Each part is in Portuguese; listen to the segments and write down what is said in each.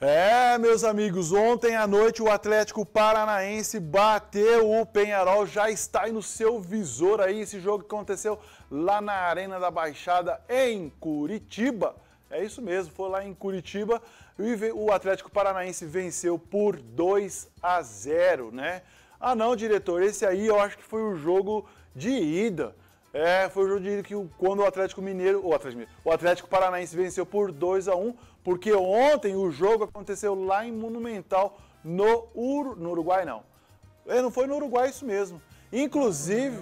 É, meus amigos, ontem à noite o Atlético Paranaense bateu o Penharol, já está aí no seu visor aí esse jogo que aconteceu lá na Arena da Baixada em Curitiba. É isso mesmo, foi lá em Curitiba e o Atlético Paranaense venceu por 2 a 0, né? Ah não, diretor, esse aí eu acho que foi o jogo de ida. É, foi o jogo de que quando o Atlético Mineiro, o Atlético, o Atlético Paranaense venceu por 2 a 1, porque ontem o jogo aconteceu lá em Monumental no, Ur, no Uruguai não. É, não foi no Uruguai isso mesmo. Inclusive,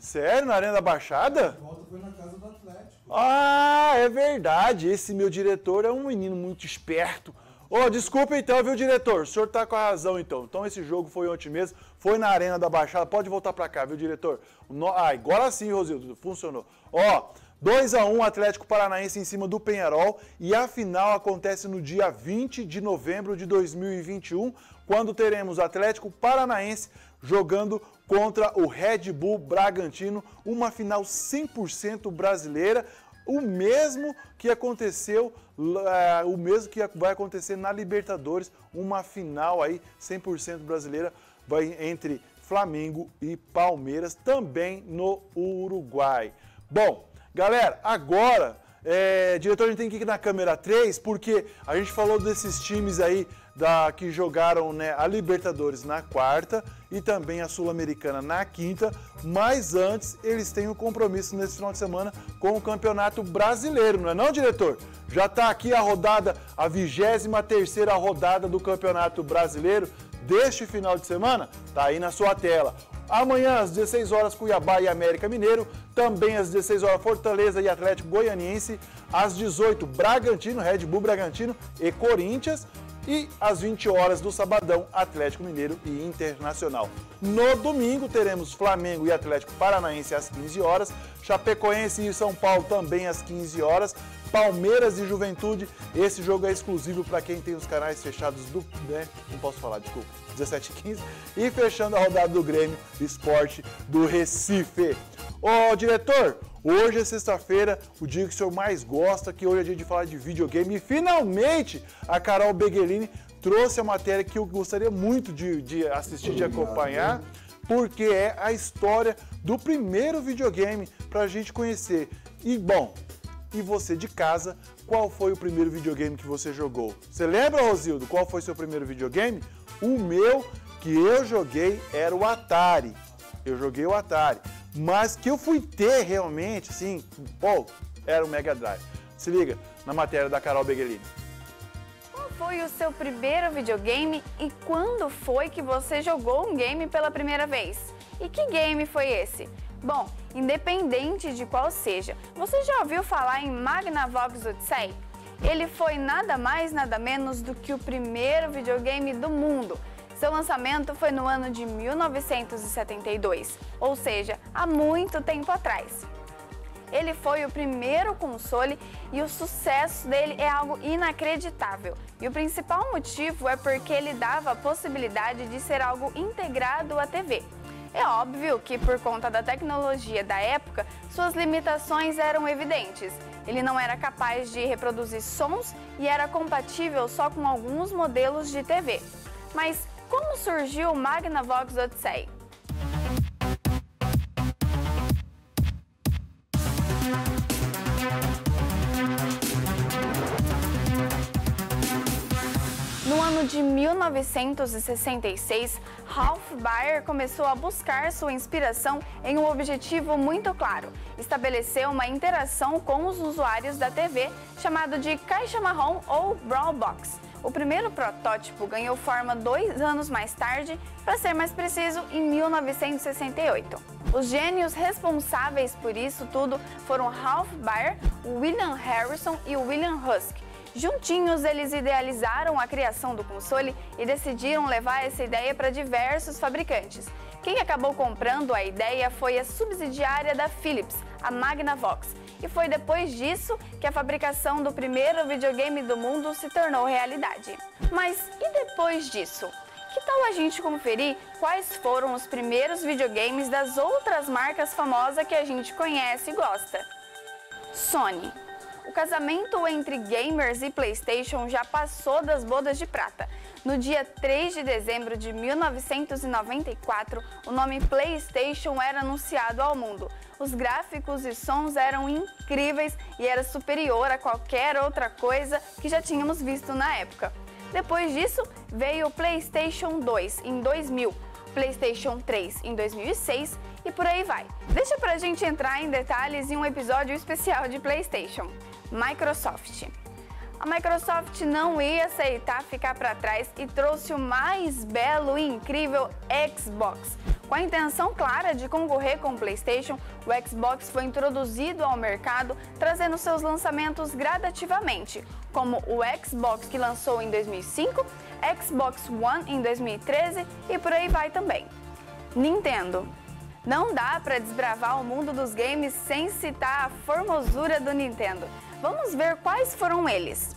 Sério, na Arena da Baixada? A volta foi na casa do Atlético. Ah, é verdade. Esse meu diretor é um menino muito esperto. Oh, desculpa então, viu, diretor? O senhor tá com a razão então. Então esse jogo foi ontem mesmo, foi na Arena da Baixada. Pode voltar para cá, viu, diretor? No... Ah, agora sim, Rosildo, funcionou. Ó, 2 a 1 Atlético Paranaense em cima do Penharol e a final acontece no dia 20 de novembro de 2021, quando teremos Atlético Paranaense jogando contra o Red Bull Bragantino, uma final 100% brasileira, o mesmo que aconteceu, uh, o mesmo que vai acontecer na Libertadores, uma final aí 100% brasileira vai entre Flamengo e Palmeiras, também no Uruguai. Bom, galera, agora, é, diretor, a gente tem que ir na câmera 3, porque a gente falou desses times aí da, que jogaram né, a Libertadores na quarta e também a Sul-Americana na quinta, mas antes eles têm um compromisso nesse final de semana com o Campeonato Brasileiro, não é não, diretor? Já está aqui a rodada, a 23 terceira rodada do Campeonato Brasileiro deste final de semana, tá aí na sua tela. Amanhã às 16 horas Cuiabá e América Mineiro, também às 16 horas Fortaleza e Atlético Goianiense, às 18 Bragantino, Red Bull Bragantino e Corinthians, e às 20 horas do sabadão, Atlético Mineiro e Internacional. No domingo teremos Flamengo e Atlético Paranaense às 15 horas, Chapecoense e São Paulo também às 15 horas, Palmeiras e Juventude. Esse jogo é exclusivo para quem tem os canais fechados do. Né? Não posso falar, desculpa. 17 e 15. E fechando a rodada do Grêmio Esporte do Recife. Ô diretor, hoje é sexta-feira, o dia que o senhor mais gosta, que hoje é dia de falar de videogame. E finalmente a Carol Beguelini trouxe a matéria que eu gostaria muito de, de assistir, de acompanhar, porque é a história do primeiro videogame para a gente conhecer. E bom, e você de casa, qual foi o primeiro videogame que você jogou? Você lembra, Rosildo, qual foi seu primeiro videogame? O meu que eu joguei era o Atari. Eu joguei o Atari mas que eu fui ter realmente, assim, pô, era o Mega Drive. Se liga na matéria da Carol Beguelini. Qual foi o seu primeiro videogame e quando foi que você jogou um game pela primeira vez? E que game foi esse? Bom, independente de qual seja, você já ouviu falar em Magnavox Odyssey? Ele foi nada mais nada menos do que o primeiro videogame do mundo seu lançamento foi no ano de 1972, ou seja, há muito tempo atrás. Ele foi o primeiro console e o sucesso dele é algo inacreditável. E o principal motivo é porque ele dava a possibilidade de ser algo integrado à TV. É óbvio que, por conta da tecnologia da época, suas limitações eram evidentes. Ele não era capaz de reproduzir sons e era compatível só com alguns modelos de TV. Mas como surgiu o Magnavox Odyssey? No ano de 1966, Ralph Baer começou a buscar sua inspiração em um objetivo muito claro: estabelecer uma interação com os usuários da TV chamado de caixa marrom ou brown box. O primeiro protótipo ganhou forma dois anos mais tarde, para ser mais preciso, em 1968. Os gênios responsáveis por isso tudo foram Ralph Baer, William Harrison e William Husk. Juntinhos, eles idealizaram a criação do console e decidiram levar essa ideia para diversos fabricantes. Quem acabou comprando a ideia foi a subsidiária da Philips, a Magnavox, e foi depois disso que a fabricação do primeiro videogame do mundo se tornou realidade. Mas e depois disso? Que tal a gente conferir quais foram os primeiros videogames das outras marcas famosas que a gente conhece e gosta? Sony. O casamento entre gamers e PlayStation já passou das bodas de prata. No dia 3 de dezembro de 1994, o nome PlayStation era anunciado ao mundo. Os gráficos e sons eram incríveis e era superior a qualquer outra coisa que já tínhamos visto na época. Depois disso, veio o PlayStation 2 em 2000, PlayStation 3 em 2006 e por aí vai. Deixa pra gente entrar em detalhes em um episódio especial de PlayStation. Microsoft. A Microsoft não ia aceitar ficar para trás e trouxe o mais belo e incrível Xbox. Com a intenção clara de concorrer com o PlayStation, o Xbox foi introduzido ao mercado, trazendo seus lançamentos gradativamente, como o Xbox que lançou em 2005, Xbox One em 2013 e por aí vai também. Nintendo. Não dá para desbravar o mundo dos games sem citar a formosura do Nintendo. Vamos ver quais foram eles.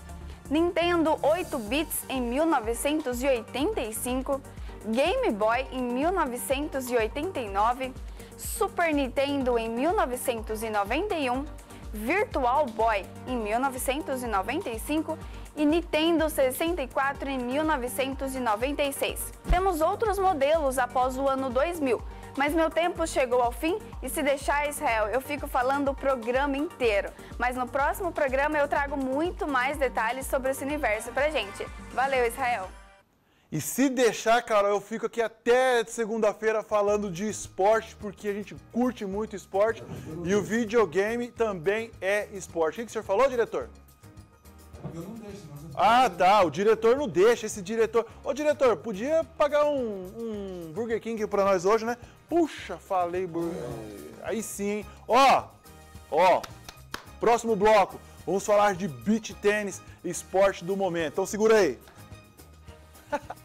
Nintendo 8 bits em 1985, Game Boy em 1989, Super Nintendo em 1991, Virtual Boy em 1995 e Nintendo 64 em 1996. Temos outros modelos após o ano 2000, mas meu tempo chegou ao fim e se deixar Israel, eu fico falando o programa inteiro. Mas no próximo programa eu trago muito mais detalhes sobre esse universo pra gente. Valeu, Israel! E se deixar, Carol, eu fico aqui até segunda-feira falando de esporte, porque a gente curte muito esporte e o videogame também é esporte. O que o senhor falou, diretor? Eu não deixo, mas eu Ah, tá. O diretor não deixa. Esse diretor. Ô, diretor, podia pagar um, um Burger King pra nós hoje, né? Puxa, falei Burger. Aí sim, hein? Ó, ó. Próximo bloco. Vamos falar de beach tênis, esporte do momento. Então segura aí.